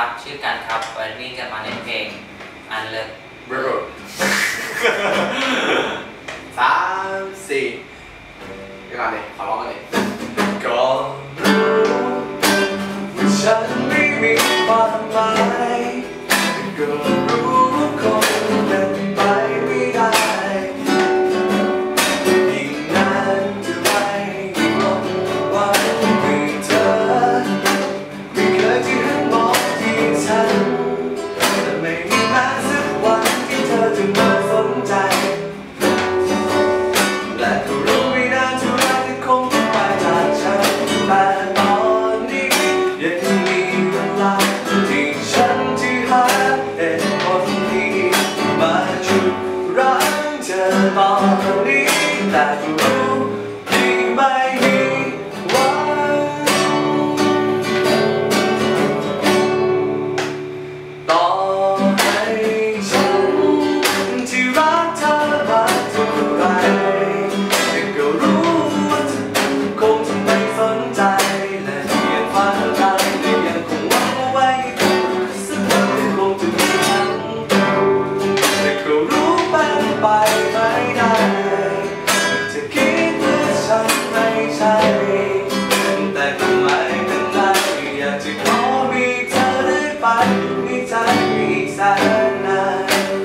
ครับ ชื่อกันครับวันนี้จะมาเล่นเพลงอันเลิศบรูสามสี่เดี๋ยวก่อนดิขอร้องกันดิก็รู้ว่าฉันไม่มีความหมาย ไปไม่ได้จะคิดว่าฉันไม่ใช่แต่ก็ไม่เป็นไรอยากจะขอมีเธอได้ไปในใจอีกแสนนาน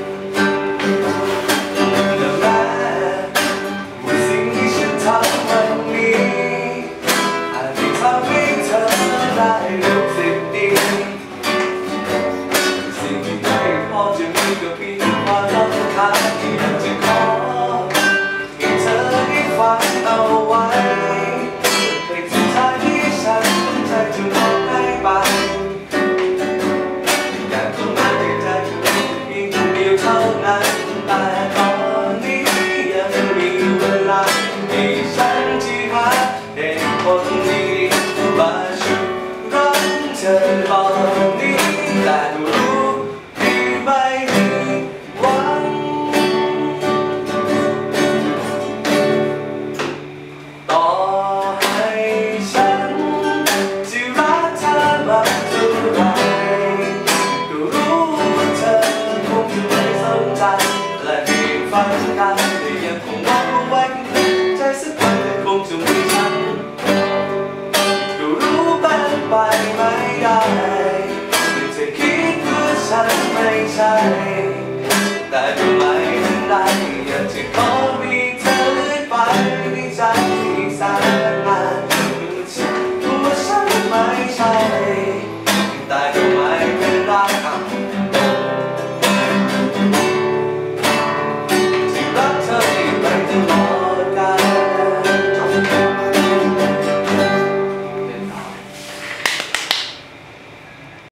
และแม้ว่าสิ่งที่ฉันทำวันนี้อาจจะทำให้เธอได้รู้สึกดีสิ่งที่ไม่พอจะมีก็เพียงความรำคาญที่อยากจะ ธอบอกตรงนี้แต่รู้ที่ไม่มีหวังต่อให้ฉันจะรักเธอมากเท่าไรก็รู้ว่าเธอคงจะไม่สนใจและที่ฟันกันแต่ยังคงวังไว้ใจสักวัน time that you